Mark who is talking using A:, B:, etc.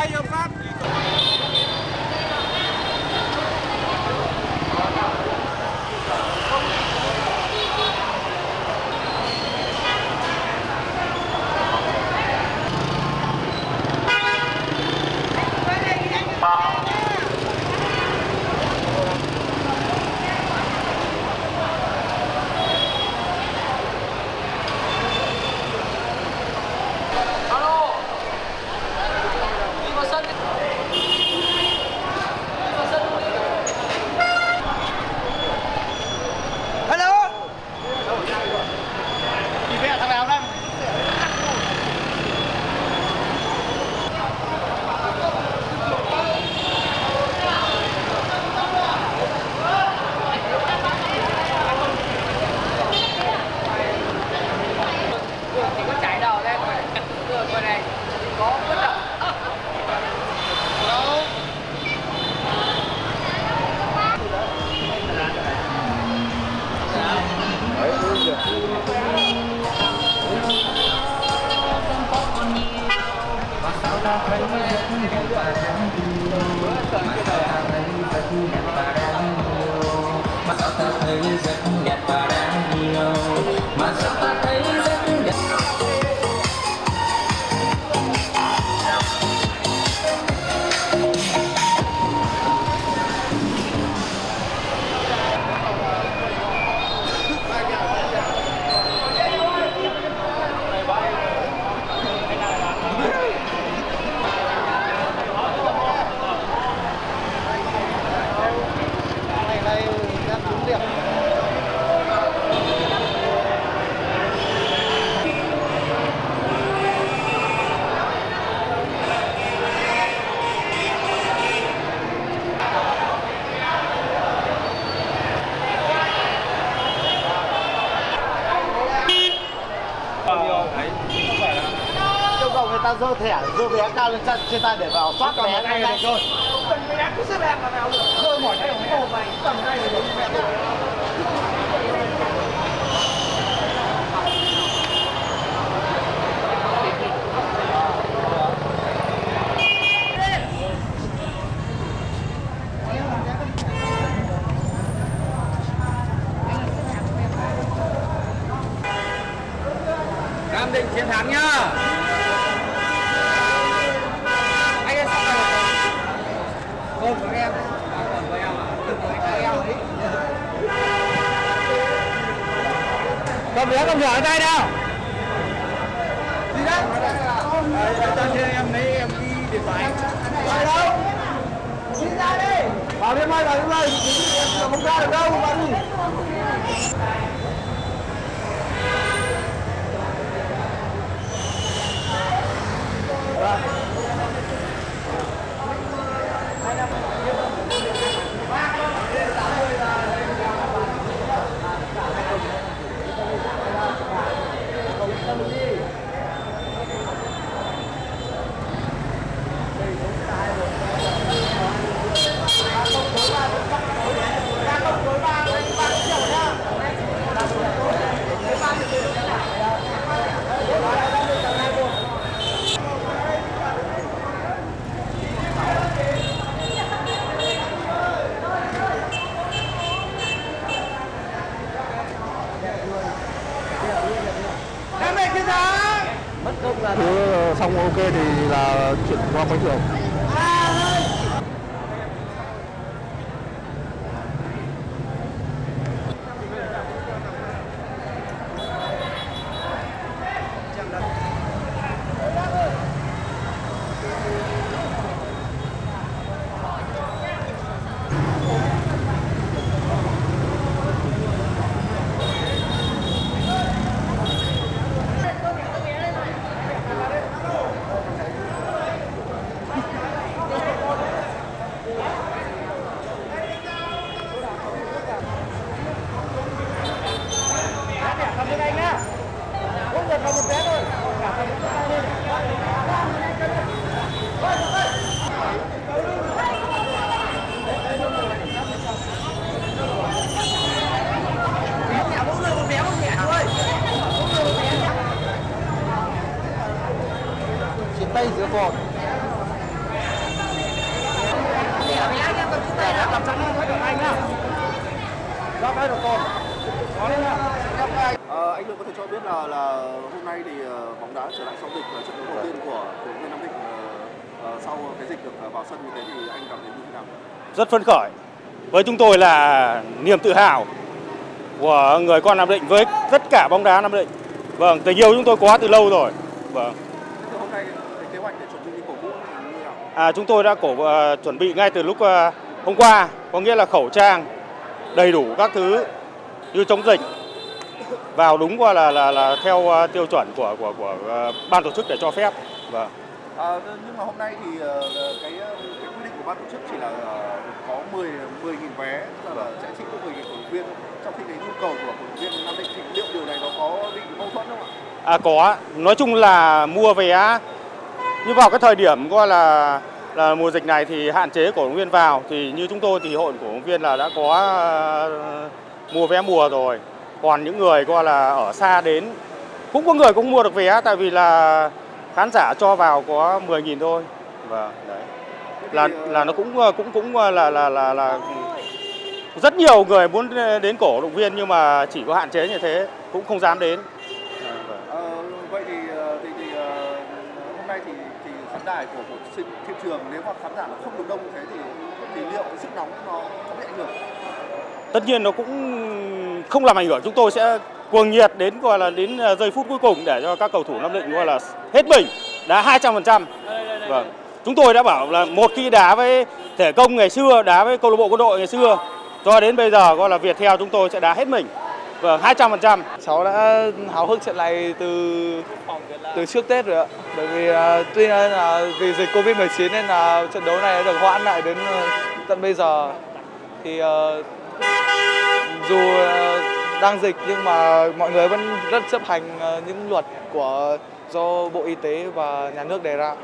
A: phải quay hợp pháp
B: chỉ có chạy đầu lên rồi đường qua đây có bất động
C: mà ta
D: dơ thẻ dơ vé cao lên trên, trên tay để vào soát vé ngay được rồi.
A: Nam Định chiến thắng nhá Anh em xong rồi Em em em. Ấy Cầm vé cầm nhỏ tay nào. Gì? Cho trên em lấy em đi điện thoại Vào đâu? Đi ra đi. Vào đi mai vào đi mai không ra được đâu, vào đi Nam Định chiến thắng
E: cứ ờ, xong ok thì là chuyển qua quanh trường.
A: Ra thái độ cồn. Có lên nhá.
F: Ờ, anh Lương có thể cho biết là là hôm nay thì ờ, bóng đá trở lại sau dịch là trận đấu đầu tiên của của luyện Nam Định ờ, sau cái dịch được vào sân như thế thì anh cảm thấy như thế nào?
E: rất phấn khởi. Với chúng tôi là niềm tự hào của người con Nam Định với tất cả bóng đá Nam Định. Vâng, tình yêu chúng tôi có từ lâu rồi. Vâng.
F: Thế hôm nay kế hoạch để chuẩn bị đi cổ vũ như thế nào?
E: À, chúng tôi đã cổ ờ, chuẩn bị ngay từ lúc ờ, hôm qua, có nghĩa là khẩu trang đầy đủ các thứ như chống dịch vào đúng qua là là là theo ờ, tiêu chuẩn của của của ờ, ban tổ chức để cho phép. Vâng.
F: Ờ, nhưng mà hôm nay thì ờ, cái ờ, cái quy định của ban tổ chức chỉ là ờ, có 10 10 nghìn vé tức là sẽ chỉ có 10 nghìn cổ động viên trong khi cái nhu cầu của cổ động viên Nam Định thì liệu điều này nó có bị mâu thuẫn không ạ?
E: À có, nói chung là mua vé như vào cái thời điểm gọi là là mùa dịch này thì hạn chế cổ động viên vào thì như chúng tôi thì hội cổ động viên là đã có ờ, mua vé mùa rồi. Còn những người coi là ở xa đến cũng có người cũng mua được vé tại vì là khán giả cho vào có 10.000 thôi. Vâng, đấy. Là là nó cũng ờ, cũng cũng ờ, là là là là rất nhiều người muốn đến cổ động viên nhưng mà chỉ có hạn chế như thế, cũng không dám đến. À,
F: vậy thì thì, thì hôm nay thì thì khán đài của thị thị trường nếu mà khán giả nó không được đông như thế thì thì liệu cái sức nóng nó có bị ảnh hưởng?
E: tất nhiên nó cũng không làm ảnh hưởng. Chúng tôi sẽ cuồng nhiệt đến, gọi là, đến à, giây phút cuối cùng để cho các cầu thủ Nam Định, gọi là, hết mình, đá 200% vâng. Chúng tôi đã bảo là một khi đá với thể công ngày xưa, đá với câu lạc bộ quân đội ngày xưa, cho đến bây giờ, gọi là Việt theo chúng tôi sẽ đá hết mình vâng 200%
G: cháu đã háo hức trận này từ từ trước Tết rồi ạ. Bởi vì uh, tuy nhiên là vì dịch Covid-19 nên là trận đấu này đã được hoãn lại đến ờ, tận bây giờ. Thì uh, dù uh, đang dịch nhưng mà mọi người vẫn rất chấp hành uh, những luật của do Bộ Y tế và nhà nước đề ra.